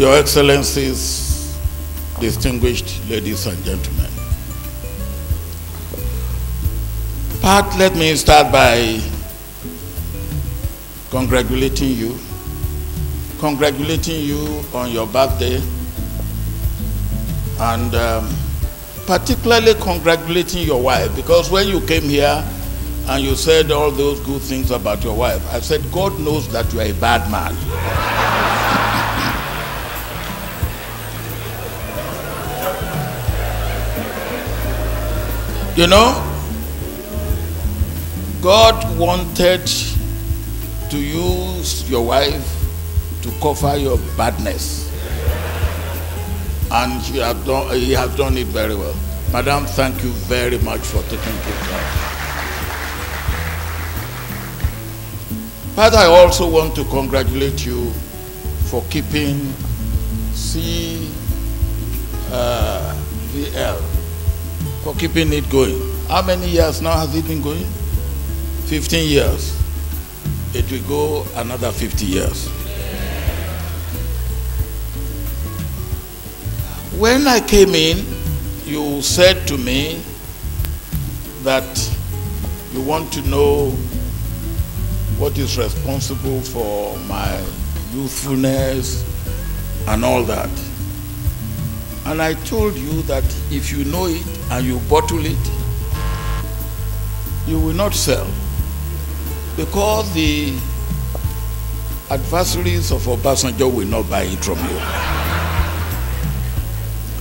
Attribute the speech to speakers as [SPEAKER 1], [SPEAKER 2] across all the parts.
[SPEAKER 1] Your Excellencies, distinguished ladies and gentlemen. Pat, let me start by congratulating you. Congratulating you on your birthday and um, particularly congratulating your wife because when you came here and you said all those good things about your wife, I said, God knows that you are a bad man. You know, God wanted to use your wife to cover your badness. And she has done, done it very well. Madam, thank you very much for taking good care. But I also want to congratulate you for keeping CVL, uh, for keeping it going. How many years now has it been going? 15 years. It will go another 50 years. When I came in, you said to me that you want to know what is responsible for my youthfulness and all that. And I told you that if you know it and you bottle it, you will not sell. Because the adversaries of Obasanjo will not buy it from you.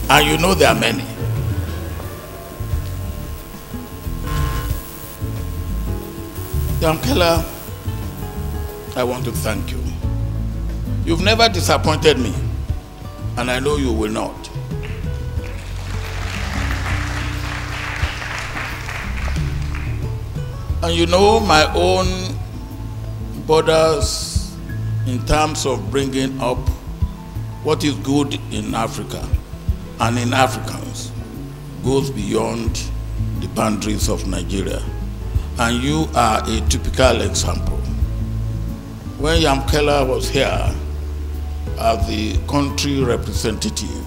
[SPEAKER 1] And you know there are many. Keller, I want to thank you. You've never disappointed me, and I know you will not. And you know my own borders in terms of bringing up what is good in Africa and in Africans goes beyond the boundaries of Nigeria. And you are a typical example. When Yumkella was here as the country representative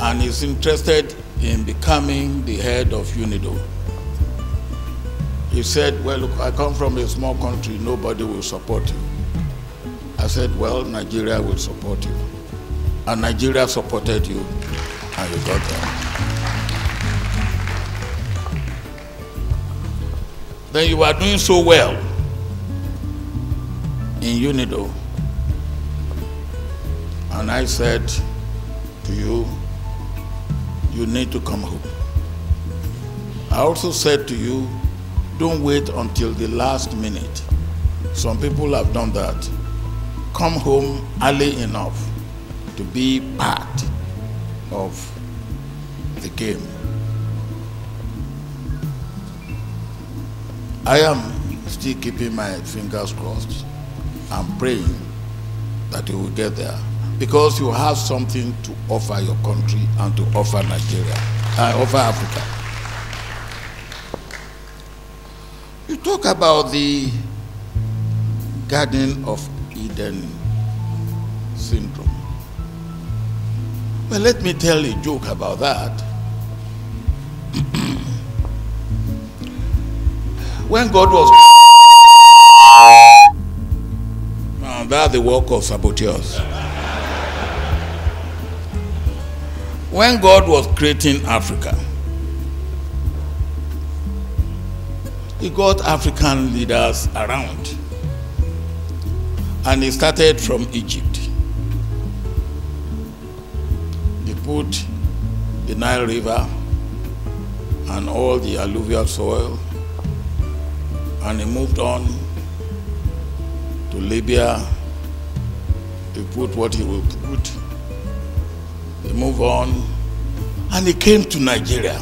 [SPEAKER 1] and is interested in becoming the head of UNIDO, he said, well, look, I come from a small country, nobody will support you. I said, well, Nigeria will support you. And Nigeria supported you, and you got there. Then you are doing so well in UNIDO. And I said to you, you need to come home. I also said to you, don't wait until the last minute. Some people have done that. Come home early enough to be part of the game. I am still keeping my fingers crossed. I'm praying that you will get there because you have something to offer your country and to offer Nigeria, uh, offer Africa. You talk about the Garden of Eden syndrome. Well, let me tell a joke about that. when God was now that's the work of saboteurs. When God was creating Africa, he got African leaders around. And he started from Egypt. He put the Nile River and all the alluvial soil, and he moved on to Libya. He put what he will put. He moved on, and he came to Nigeria.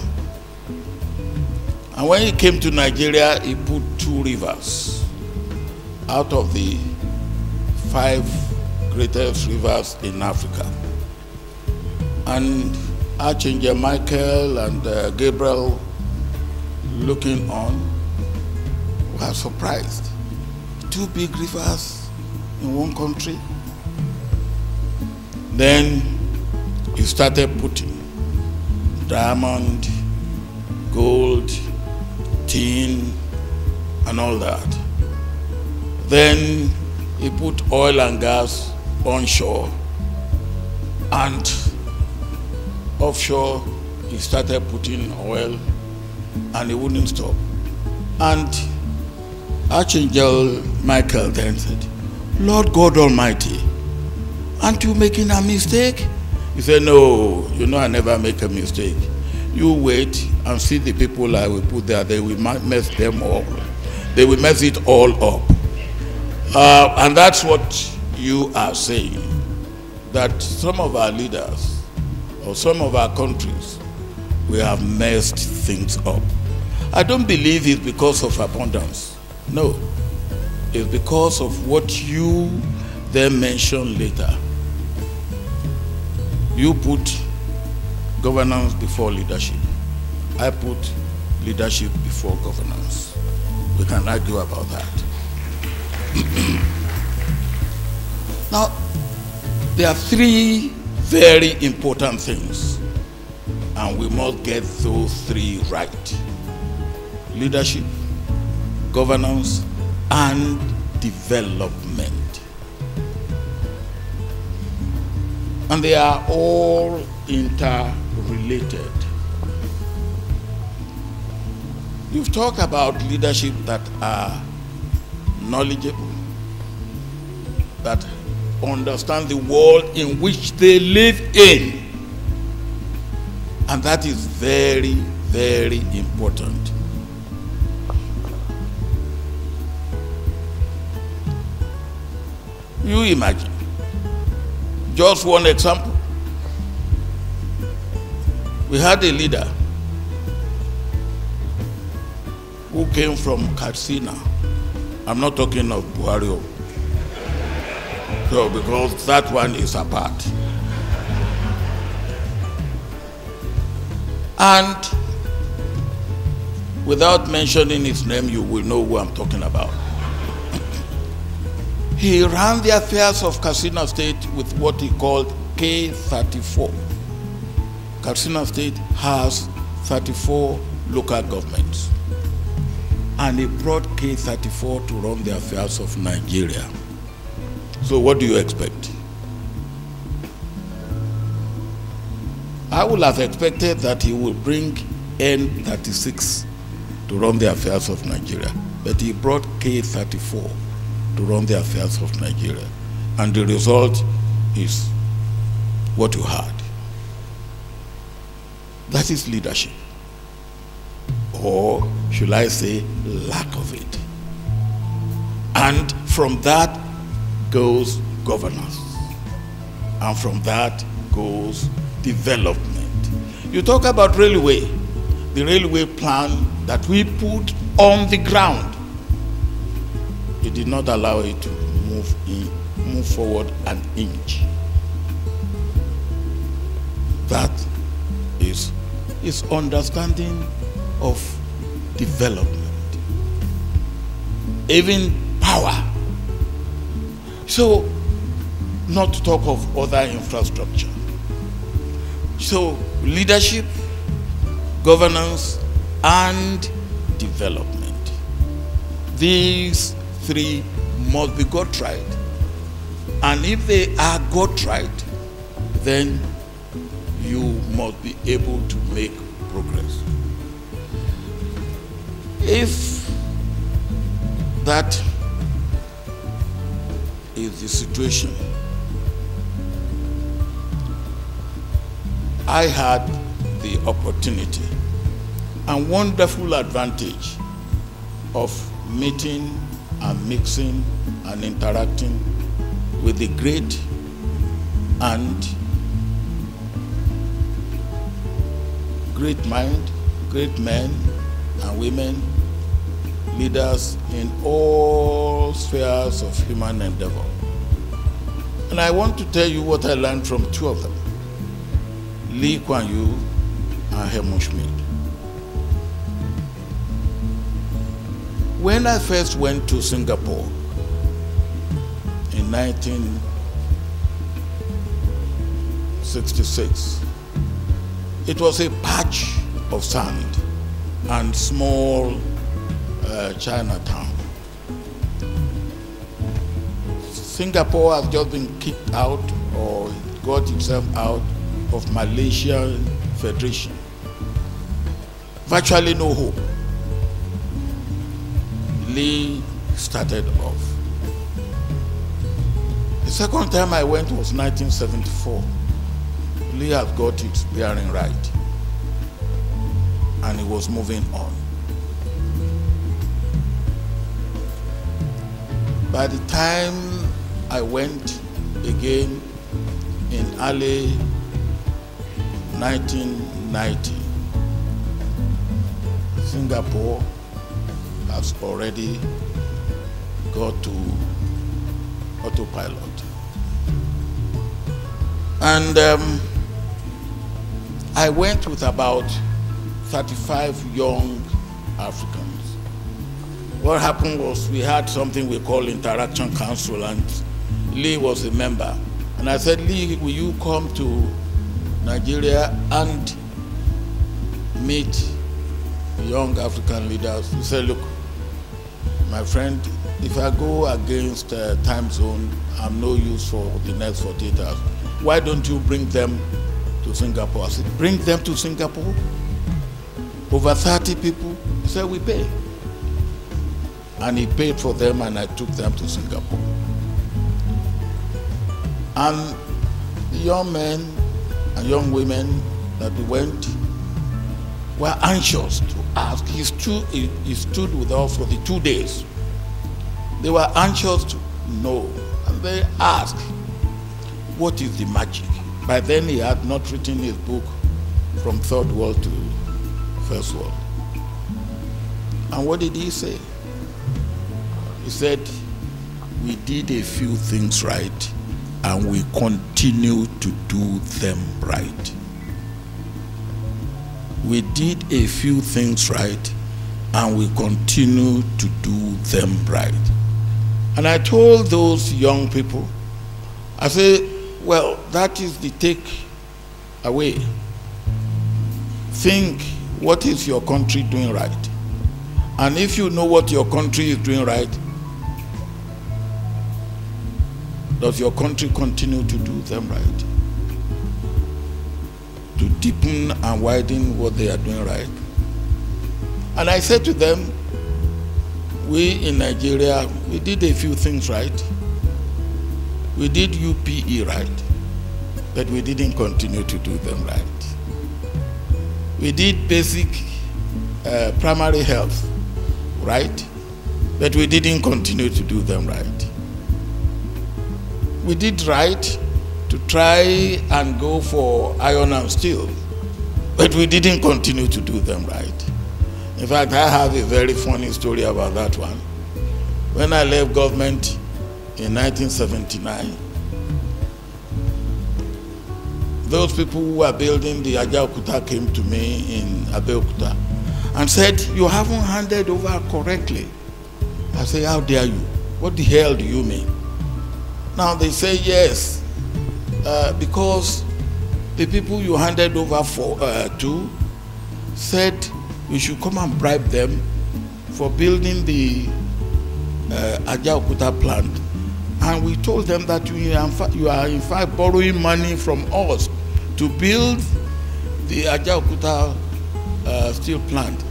[SPEAKER 1] And when he came to Nigeria, he put two rivers out of the five greatest rivers in Africa. And Archangel Michael and uh, Gabriel, looking on, were surprised. Two big rivers in one country. Then he started putting diamond, gold, tin, and all that. Then he put oil and gas onshore and offshore he started putting oil and he wouldn't stop. And Archangel Michael then said, Lord God Almighty, aren't you making a mistake? He said, No, you know I never make a mistake. You wait and see the people I will put there. They will mess them up. They will mess it all up. Uh, and that's what you are saying. That some of our leaders or some of our countries, we have messed things up. I don't believe it's because of abundance. No. It's because of what you then mention later. You put governance before leadership. I put leadership before governance. We can argue about that. now, there are three very important things, and we must get those three right leadership, governance, and development. And they are all interrelated. You've talked about leadership that are knowledgeable, that understand the world in which they live in. And that is very, very important. You imagine. Just one example. We had a leader who came from Katsina. I'm not talking of Buhari. Oh. So, because that one is apart. And without mentioning his name, you will know who I'm talking about. He ran the affairs of Katsina State with what he called K34. Katsina State has 34 local governments. And he brought K34 to run the affairs of Nigeria. So what do you expect? I would have expected that he would bring N36 to run the affairs of Nigeria. But he brought K34 to run the affairs of Nigeria. And the result is what you had. That is leadership. Or should I say, lack of it. And from that goes governance. And from that goes development. You talk about railway, the railway plan that we put on the ground he did not allow it to move in, move forward an inch. That is his understanding of development. Even power. So, not to talk of other infrastructure. So, leadership, governance, and development. These three must be got right. And if they are got right, then you must be able to make If that is the situation, I had the opportunity and wonderful advantage of meeting and mixing and interacting with the great and great mind, great men and women, leaders in all spheres of human endeavor. And I want to tell you what I learned from two of them, Lee Kuan Yew and Helmut Schmidt. When I first went to Singapore in 1966. It was a patch of sand and small uh, Chinatown. Singapore has just been kicked out or got itself out of Malaysian Federation. Virtually no hope. Lee started off. The second time I went was 1974. Lee has got its bearing right. And it was moving on. By the time I went again in early 1990, Singapore has already got to autopilot. And um, I went with about 35 young Africans. What happened was we had something we call Interaction Council, and Lee was a member. And I said, Lee, will you come to Nigeria and meet young African leaders? He said, look, my friend, if I go against uh, time zone, I'm no use for the next 48 hours. Why don't you bring them to Singapore? I said, bring them to Singapore? Over 30 people? He said, we pay. And he paid for them and I took them to Singapore. And the young men and young women that we went were anxious to ask. He stood, he, he stood with us for the two days. They were anxious to know. And they asked, what is the magic? By then he had not written his book from third world to first world. And what did he say? He said, we did a few things right and we continue to do them right. We did a few things right and we continue to do them right. And I told those young people, I said, well, that is the take away. Think, what is your country doing right? And if you know what your country is doing right, does your country continue to do them right? To deepen and widen what they are doing right? And I said to them, we in Nigeria, we did a few things right. We did UPE right, but we didn't continue to do them right. We did basic uh, primary health right, but we didn't continue to do them right. We did right to try and go for iron and steel, but we didn't continue to do them right. In fact, I have a very funny story about that one. When I left government in 1979, those people who were building the Ajaokuta came to me in Abeokuta and said, you haven't handed over correctly. I say, how dare you? What the hell do you mean? Now they say yes, uh, because the people you handed over for, uh, to said you should come and bribe them for building the uh, Ajaokuta plant. And we told them that you are, in fact borrowing money from us to build the Ajaokuta uh, steel plant.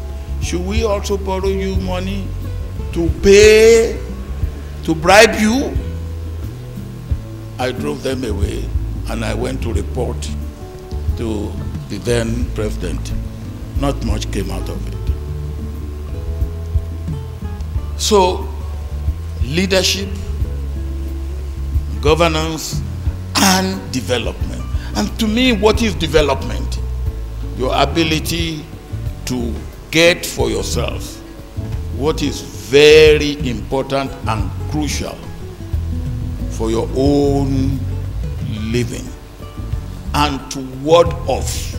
[SPEAKER 1] Should we also borrow you money to pay, to bribe you? I drove them away and I went to report to the then president. Not much came out of it. So, leadership, governance, and development. And to me, what is development? Your ability to get for yourself what is very important and crucial for your own living and to ward off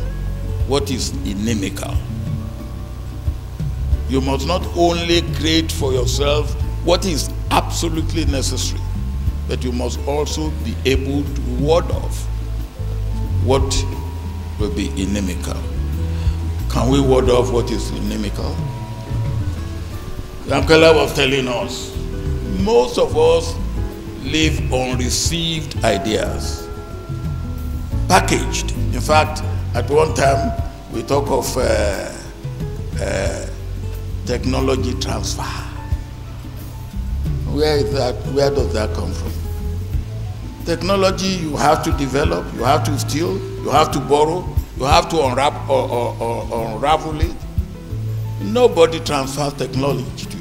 [SPEAKER 1] what is inimical. You must not only create for yourself what is absolutely necessary, but you must also be able to ward off what will be inimical. Can we ward off what is inimical? Yumkella was telling us, most of us live on received ideas, packaged. In fact, at one time, we talk of uh, uh, technology transfer. Where is that? Where does that come from? Technology you have to develop, you have to steal, you have to borrow, you have to unwrap or, or, or unravel it. Nobody transfers technology.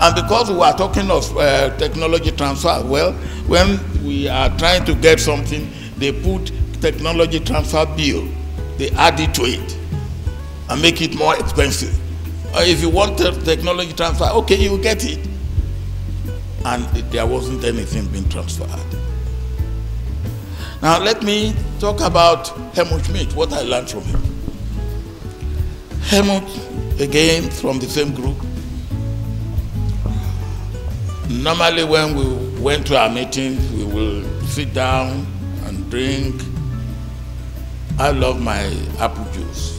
[SPEAKER 1] And because we are talking of uh, technology transfer, well, when we are trying to get something, they put technology transfer bill, they add it to it and make it more expensive. Or if you want technology transfer, okay, you get it. And there wasn't anything being transferred. Now let me talk about Helmut Schmidt, what I learned from him. Helmut, again, from the same group. Normally when we went to our meetings, we will sit down and drink. I love my apple juice.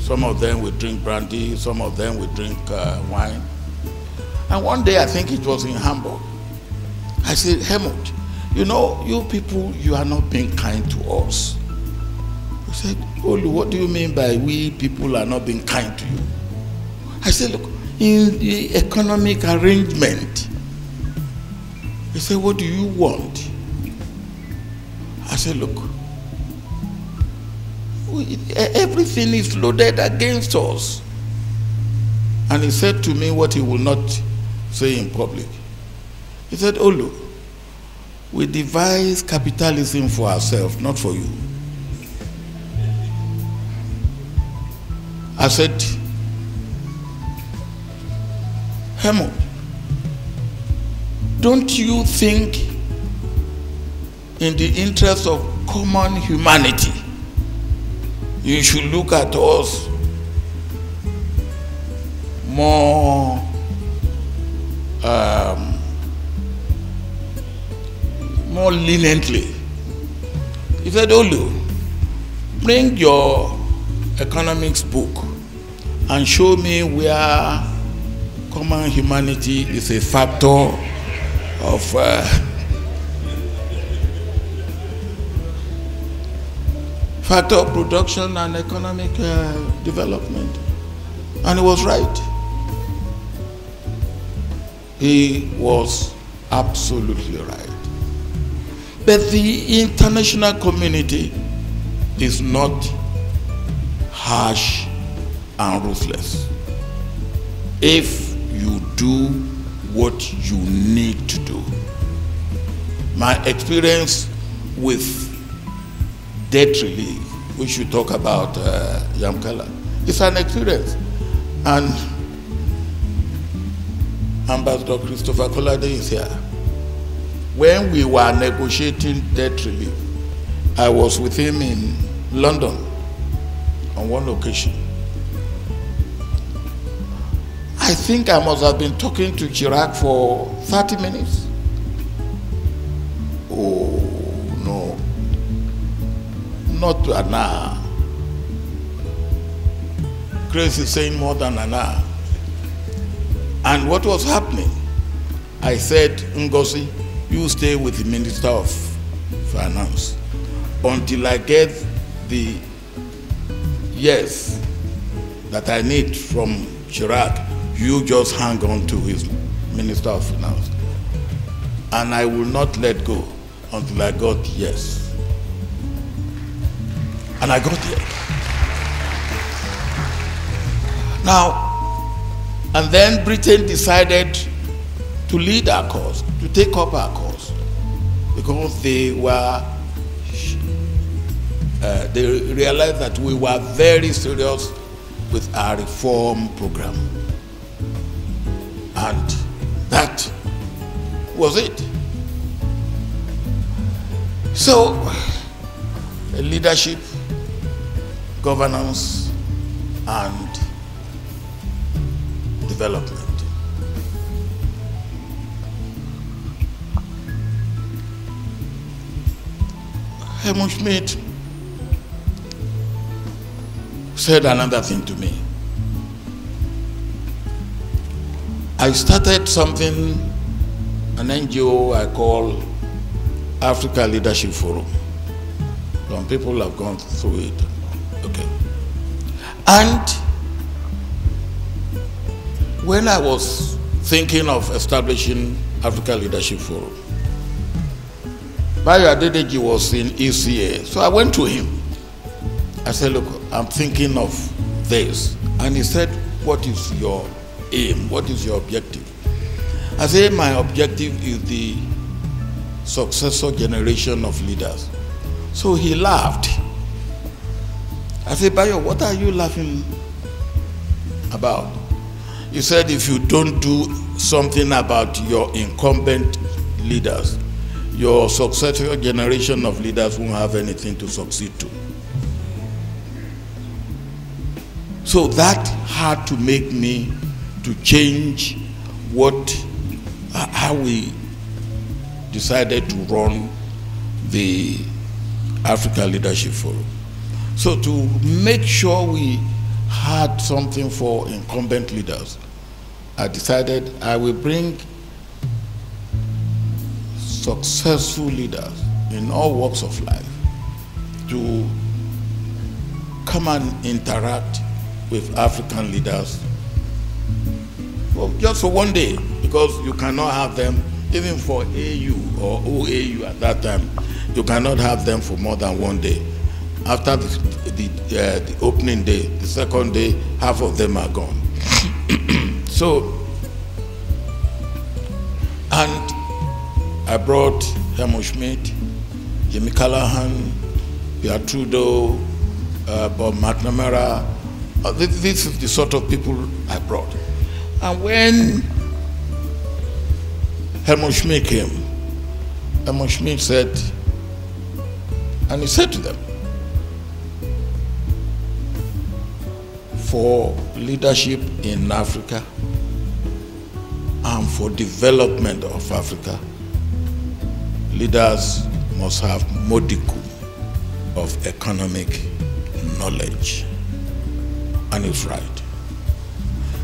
[SPEAKER 1] Some of them will drink brandy, some of them will drink uh, wine. And one day, I think it was in Hamburg, I said, Helmut, you know, you people, you are not being kind to us. He said, Olu, what do you mean by we people are not being kind to you? I said, look, in the economic arrangement, he said, what do you want? I said, look, everything is loaded against us. And he said to me what he will not say in public. He said, oh, Olu, we devise capitalism for ourselves, not for you. I said, Hemo, don't you think in the interest of common humanity, you should look at us more um, more leniently. He said, Olu, bring your economics book and show me where common humanity is a factor of uh, factor of production and economic uh, development. And he was right. He was absolutely right. But the international community is not harsh and ruthless. If you do what you need to do. My experience with debt relief, we should talk about uh, Yumkella, it's an experience. And Ambassador Christopher Kolade is here. When we were negotiating debt relief, I was with him in London on one occasion. I think I must have been talking to Chirac for 30 minutes. Oh, no. Not an hour. Grace is saying more than an hour. And what was happening? I said, Ngozi, you stay with the Minister of Finance until I get the yes that I need from Chirac. You just hang on to his Minister of Finance. And I will not let go until I got yes. And I got yes. Now, and then Britain decided to lead our cause, to take up our cause, because they were, uh, they realized that we were very serious with our reform program. And that was it. So, leadership, governance, and development. Helmut Schmidt said another thing to me. I started something, an NGO I call Africa Leadership Forum. Some people have gone through it. Okay. And when I was thinking of establishing Africa Leadership Forum, Bayo Adedeji was in ECA. So I went to him. I said, look, I'm thinking of this. And he said, what is your aim? What is your objective? I said, my objective is the successor generation of leaders. So he laughed. I said, Bayo, what are you laughing about? He said, if you don't do something about your incumbent leaders, your successor generation of leaders won't have anything to succeed to. So that had to make me to change what, uh, how we decided to run the Africa Leadership Forum. So to make sure we had something for incumbent leaders, I decided I will bring successful leaders in all walks of life to come and interact with African leaders well, just for one day, because you cannot have them, even for AU or OAU at that time, you cannot have them for more than one day. After the, the, uh, the opening day, the second day, half of them are gone. so, and I brought Helmut Schmidt, Jimmy Callaghan, Pierre Trudeau, uh, Bob McNamara. Uh, this, this is the sort of people I brought. And when Helmut Schmidt came, Helmut Schmidt said, and he said to them, for leadership in Africa and for development of Africa, leaders must have modicum of economic knowledge. And he's right.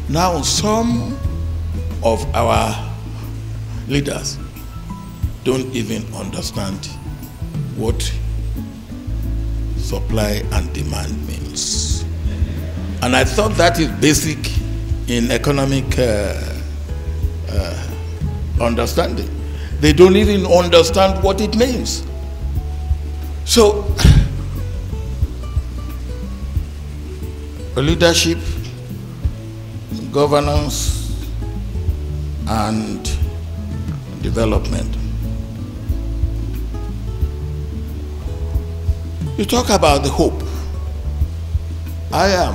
[SPEAKER 1] Now, some of our leaders don't even understand what supply and demand means. And I thought that is basic in economic uh, uh, understanding. They don't even understand what it means. So, leadership, governance, and development. You talk about the hope. I am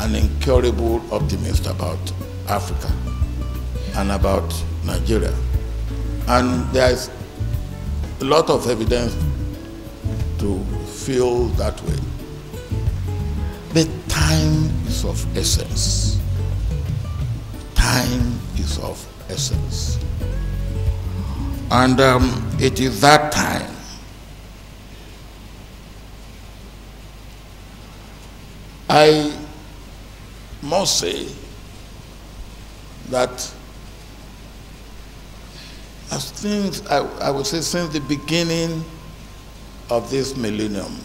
[SPEAKER 1] an incurable optimist about Africa and about Nigeria. And there's a lot of evidence to feel that way. The time is of essence. Time is of essence. And um, it is that time I must say that as things, I, I would say since the beginning of this millennium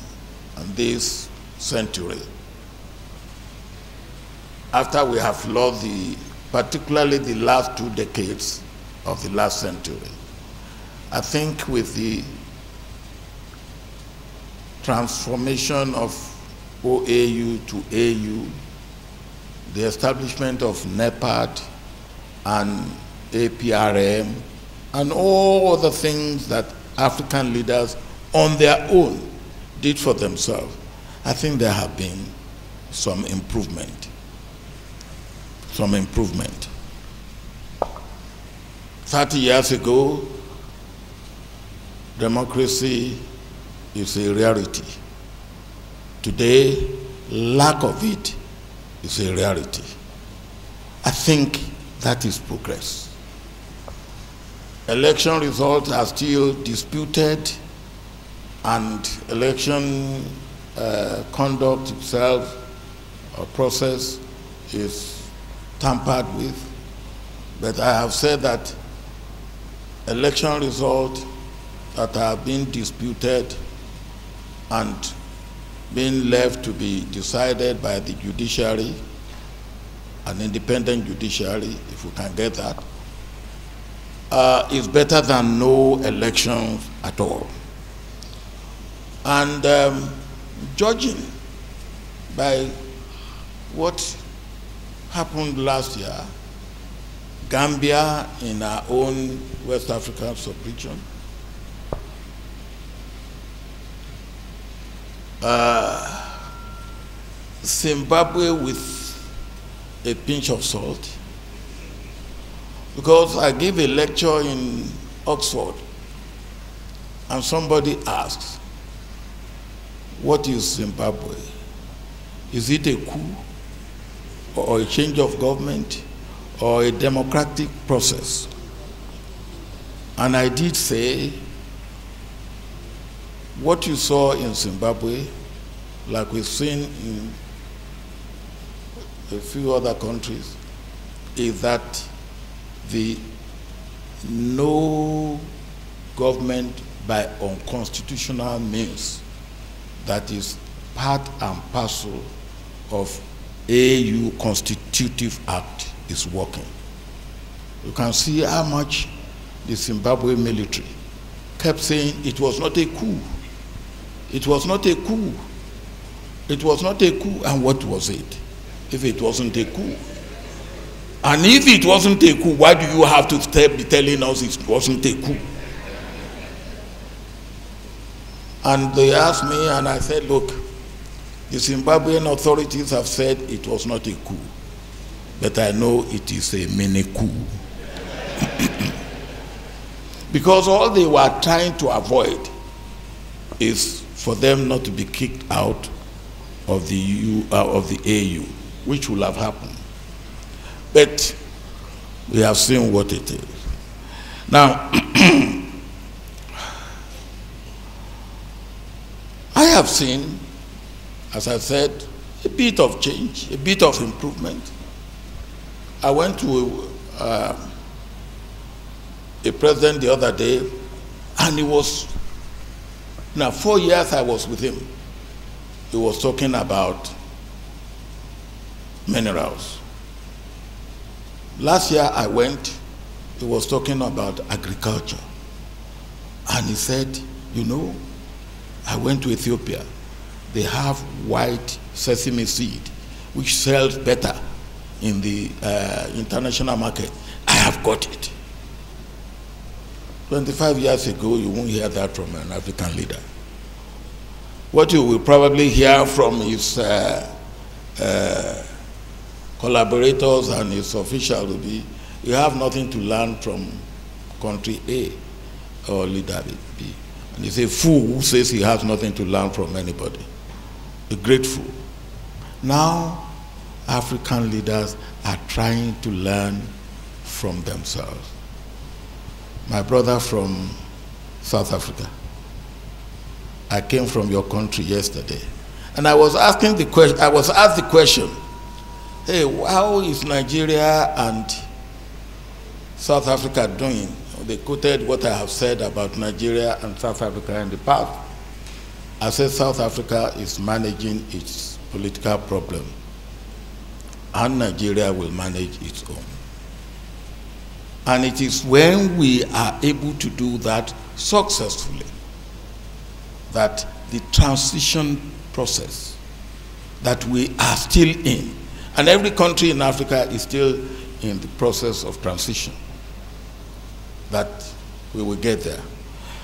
[SPEAKER 1] and this century, after we have lost the, particularly the last two decades of the last century, I think with the transformation of OAU to AU, the establishment of NEPAD and APRM, and all other things that African leaders on their own did for themselves, I think there have been some improvement. Some improvement. 30 years ago, democracy is a reality. Today, lack of it is a reality. I think that is progress. Election results are still disputed and election uh, conduct itself or process is tampered with. But I have said that election results that have been disputed and being left to be decided by the judiciary, an independent judiciary, if we can get that, uh, is better than no elections at all. And um, judging by what happened last year, Gambia in our own West African sub-region, uh, Zimbabwe with a pinch of salt, because I give a lecture in Oxford and somebody asks, what is Zimbabwe? Is it a coup or a change of government or a democratic process? And I did say, what you saw in Zimbabwe, like we've seen in a few other countries, is that the no government by unconstitutional means that is part and parcel of AU Constitutive Act is working. You can see how much the Zimbabwe military kept saying it was not a coup. It was not a coup. It was not a coup. And what was it? If it wasn't a coup. And if it wasn't a coup, why do you have to be telling us it wasn't a coup? And they asked me, and I said, look, the Zimbabwean authorities have said it was not a coup, but I know it is a mini coup. because all they were trying to avoid is for them not to be kicked out of the, EU, uh, of the AU, which will have happened. But we have seen what it is. Now, I have seen, as I said, a bit of change, a bit of improvement. I went to uh, a president the other day, and he was, now four years I was with him. He was talking about minerals. Last year I went, he was talking about agriculture. And he said, you know, I went to Ethiopia. They have white sesame seed, which sells better in the uh, international market. I have got it. 25 years ago, you won't hear that from an African leader. What you will probably hear from his uh, uh, collaborators and his officials will be, you have nothing to learn from country A or leader B. And he's a fool who says he has nothing to learn from anybody. Great. Now, African leaders are trying to learn from themselves. My brother from South Africa, I came from your country yesterday. And I was asking the question, I was asked the question, hey, how is Nigeria and South Africa doing? They quoted what I have said about Nigeria and South Africa in the past. I said South Africa is managing its political problem, and Nigeria will manage its own. And it is when we are able to do that successfully that the transition process that we are still in, and every country in Africa is still in the process of transition, that we will get there.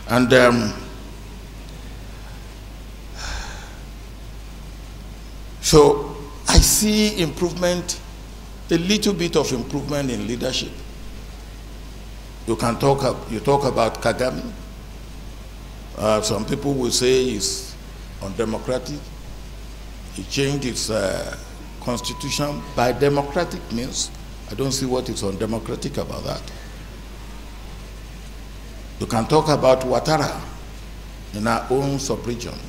[SPEAKER 1] And um, so I see improvement, a little bit of improvement in leadership. You can talk, you talk about Kagame. Uh, some people will say he's undemocratic. He changed his uh, constitution by democratic means. I don't see what is undemocratic about that. You can talk about Ouattara in our own sub-region.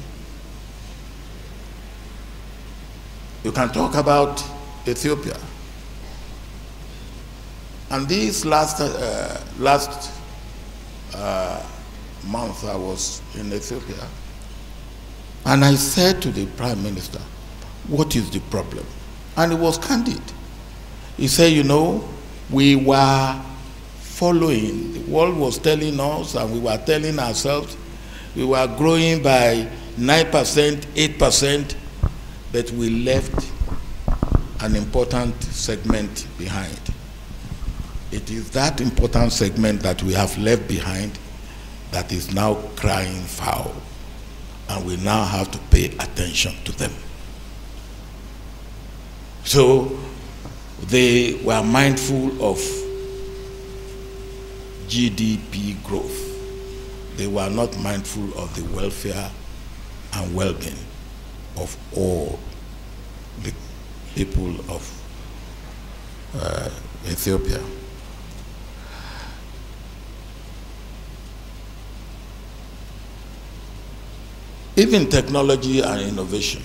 [SPEAKER 1] You can talk about Ethiopia. And this last, uh, last uh, month I was in Ethiopia, and I said to the Prime Minister, What is the problem? And he was candid. He said, You know, we were following, the world was telling us, and we were telling ourselves, we were growing by 9%, 8%, but we left an important segment behind. It is that important segment that we have left behind that is now crying foul. And we now have to pay attention to them. So they were mindful of GDP growth. They were not mindful of the welfare and well being of all the people of uh, Ethiopia. Even technology and innovation,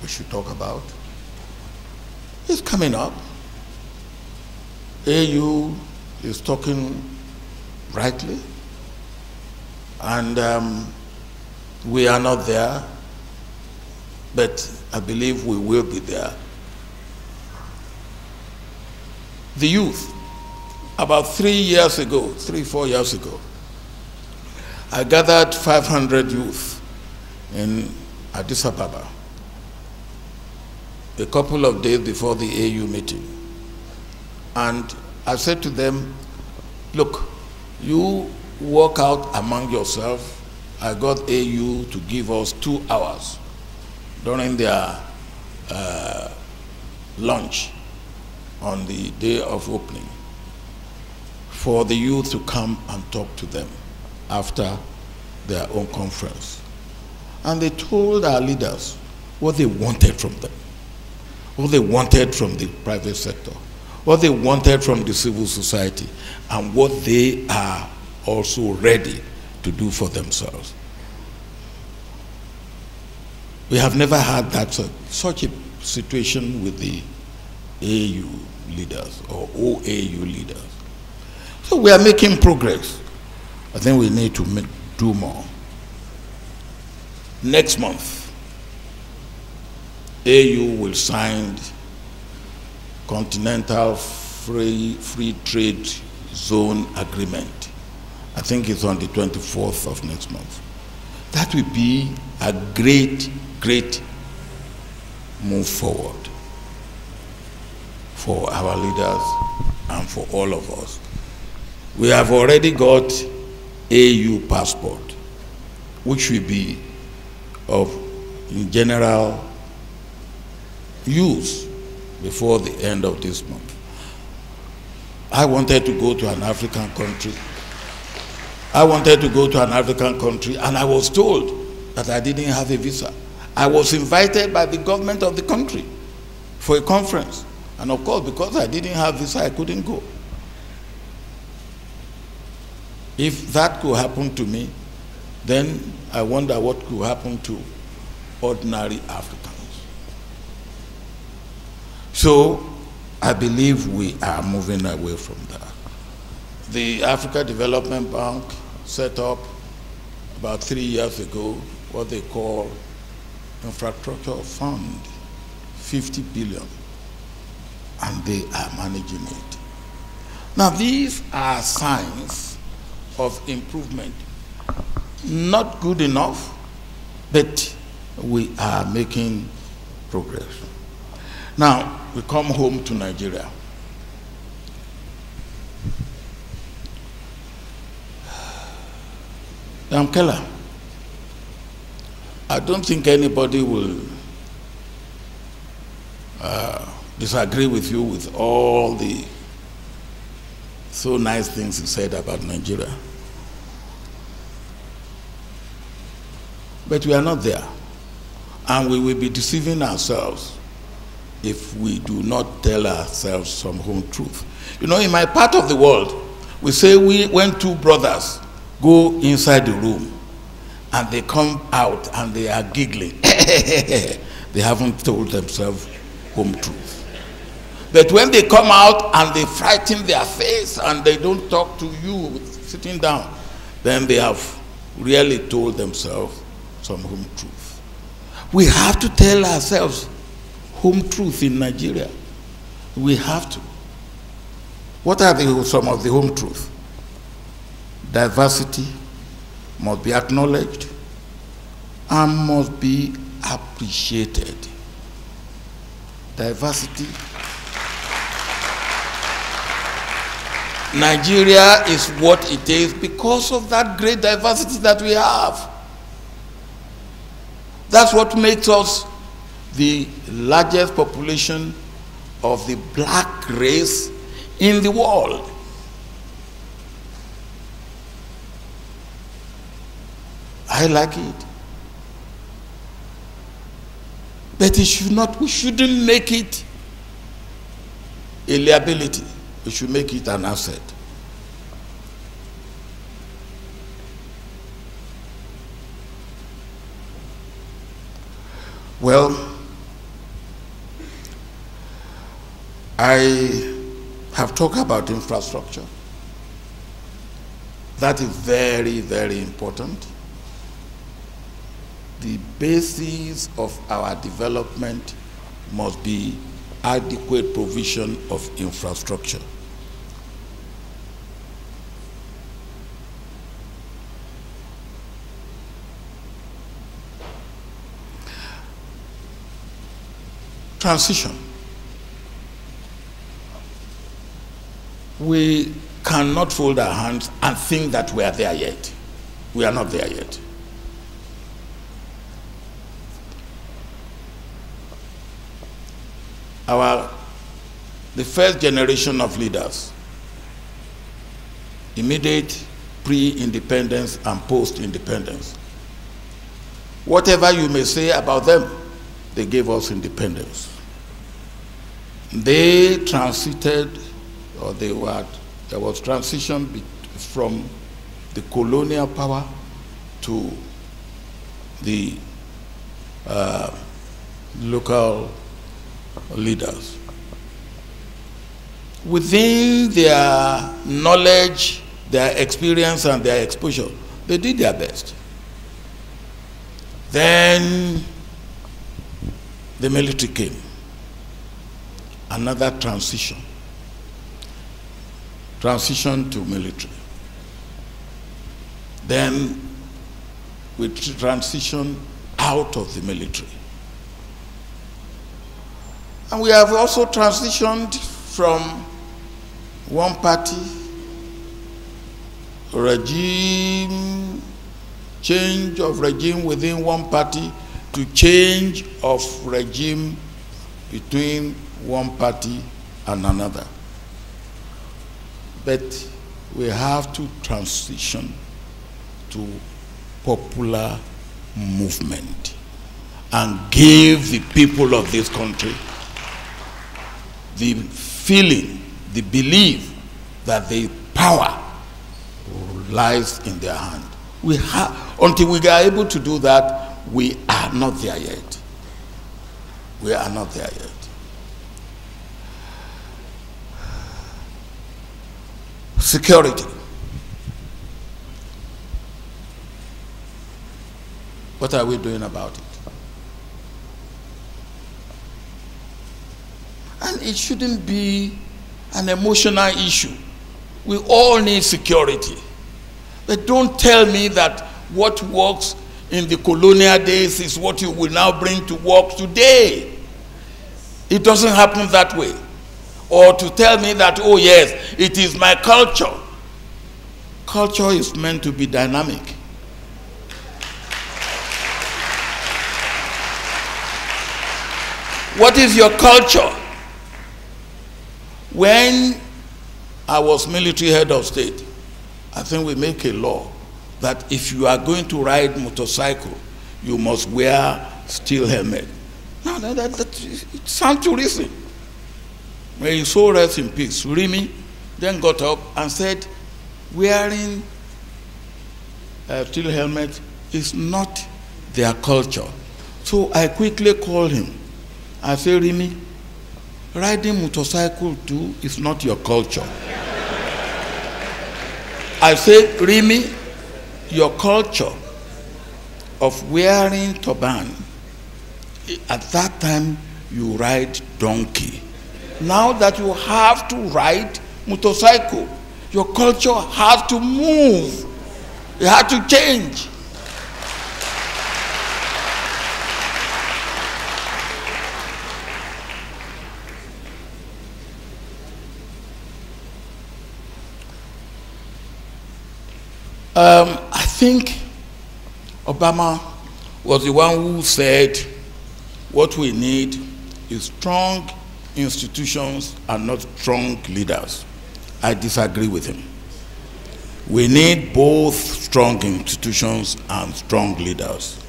[SPEAKER 1] we should talk about, is coming up. AU is talking rightly, and um, we are not there, but I believe we will be there. The youth, about three years ago, three, four years ago, I gathered 500 youth in Addis Ababa a couple of days before the AU meeting. And I said to them, look, you work out among yourself. I got AU to give us two hours during their uh, lunch on the day of opening for the youth to come and talk to them after their own conference. And they told our leaders what they wanted from them, what they wanted from the private sector, what they wanted from the civil society, and what they are also ready to do for themselves. We have never had that such a situation with the AU leaders or OAU leaders. So we are making progress. I think we need to make, do more. Next month, AU will sign Continental Free, Free Trade Zone Agreement. I think it's on the 24th of next month. That will be a great, great move forward for our leaders and for all of us. We have already got AU passport, which will be of in general use before the end of this month. I wanted to go to an African country. I wanted to go to an African country, and I was told that I didn't have a visa. I was invited by the government of the country for a conference. And of course, because I didn't have visa, I couldn't go. If that could happen to me, then I wonder what could happen to ordinary Africans. So I believe we are moving away from that. The Africa Development Bank set up about three years ago what they call infrastructure fund, 50 billion, and they are managing it. Now these are signs of improvement. Not good enough, but we are making progress. Now, we come home to Nigeria. Keller, I don't think anybody will uh, disagree with you with all the so nice things you said about Nigeria. But we are not there. And we will be deceiving ourselves if we do not tell ourselves some home truth. You know, in my part of the world, we say we when two brothers go inside the room and they come out and they are giggling. they haven't told themselves home truth. But when they come out and they frighten their face and they don't talk to you sitting down, then they have really told themselves some home truth. We have to tell ourselves home truth in Nigeria. We have to. What are the, some of the home truth? Diversity must be acknowledged and must be appreciated. Diversity. Nigeria is what it is because of that great diversity that we have. That's what makes us the largest population of the black race in the world. I like it. But it should not, we shouldn't make it a liability. We should make it an asset. Well, I have talked about infrastructure. That is very, very important. The basis of our development must be adequate provision of infrastructure. Transition. We cannot fold our hands and think that we are there yet. We are not there yet. our the first generation of leaders, immediate pre-independence and post-independence. Whatever you may say about them, they gave us independence. They transited, or they were, there was transition from the colonial power to the uh, local leaders. Within their knowledge, their experience, and their exposure, they did their best. Then the military came. Another transition. Transition to military. Then we transition out of the military. And we have also transitioned from one party regime, change of regime within one party to change of regime between one party and another. But we have to transition to popular movement and give the people of this country the feeling, the belief that the power lies in their hand. We have, until we are able to do that, we are not there yet. We are not there yet. Security. What are we doing about it? And it shouldn't be an emotional issue. We all need security. But don't tell me that what works in the colonial days is what you will now bring to work today. It doesn't happen that way. Or to tell me that, oh, yes, it is my culture. Culture is meant to be dynamic. What is your culture? When I was military head of state, I think we make a law that if you are going to ride motorcycle, you must wear steel helmet. Now that, that, that it sounds to reason. May his soul rest in peace. Remy then got up and said, wearing a steel helmet is not their culture. So I quickly called him. I said, Remy, riding motorcycle too is not your culture. I say, Remy, your culture of wearing turban, at that time you ride donkey. Now that you have to ride motorcycle, your culture has to move. It has to change. Um, I think Obama was the one who said what we need is strong institutions and not strong leaders. I disagree with him. We need both strong institutions and strong leaders.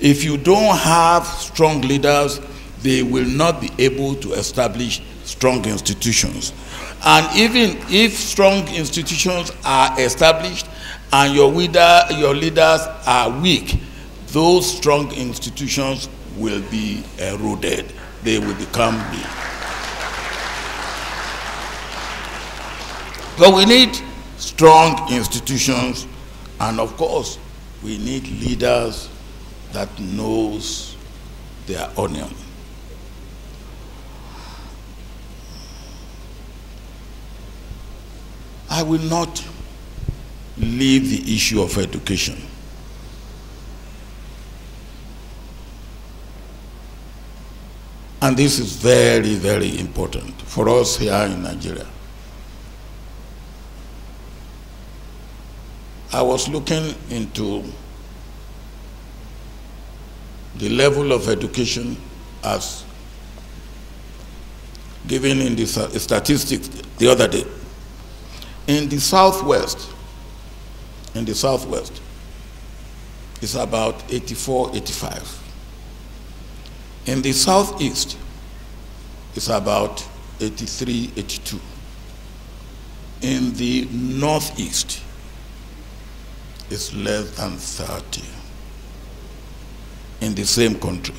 [SPEAKER 1] If you don't have strong leaders, they will not be able to establish strong institutions. And even if strong institutions are established, and your, leader, your leaders are weak, those strong institutions will be eroded. They will become weak. So we need strong institutions, and of course, we need leaders that knows their onion. I will not leave the issue of education. And this is very, very important for us here in Nigeria. I was looking into the level of education as given in the statistics the other day. In the southwest, in the southwest is about 84, 85. In the southeast, it's about 83, 82. In the northeast, it's less than 30 in the same country.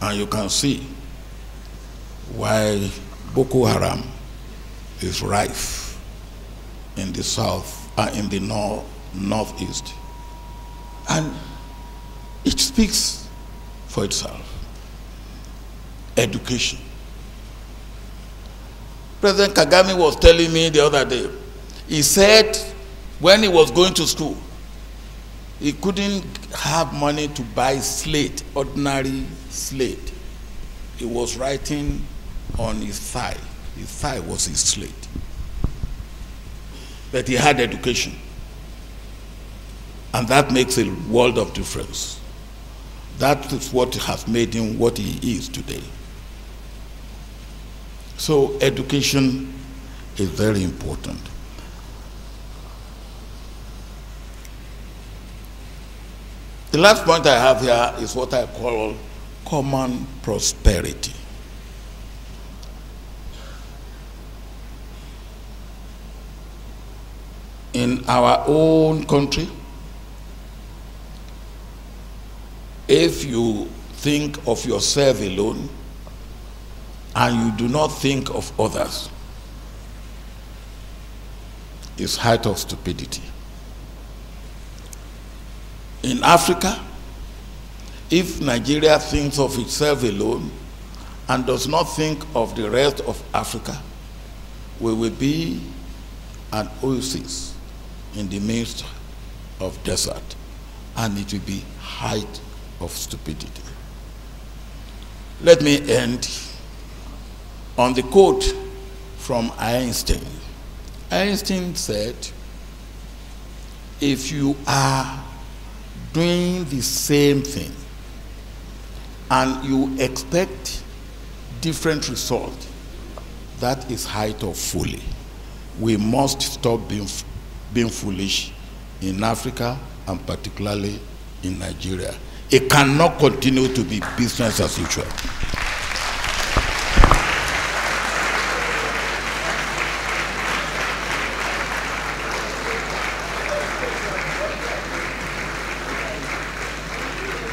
[SPEAKER 1] And you can see why Boko Haram is rife in the south, uh, in the north, northeast. And it speaks for itself. Education. President Kagame was telling me the other day, he said when he was going to school, he couldn't have money to buy slate, ordinary slate. He was writing on his thigh. His thigh was his slate that he had education. And that makes a world of difference. That is what has made him what he is today. So education is very important. The last point I have here is what I call common prosperity. In our own country, if you think of yourself alone and you do not think of others, is height of stupidity. In Africa, if Nigeria thinks of itself alone and does not think of the rest of Africa, we will be an oasis in the midst of desert, and it will be height of stupidity. Let me end on the quote from Einstein. Einstein said, if you are doing the same thing and you expect different result, that is height of folly. We must stop being being foolish in Africa and particularly in Nigeria. It cannot continue to be business as usual.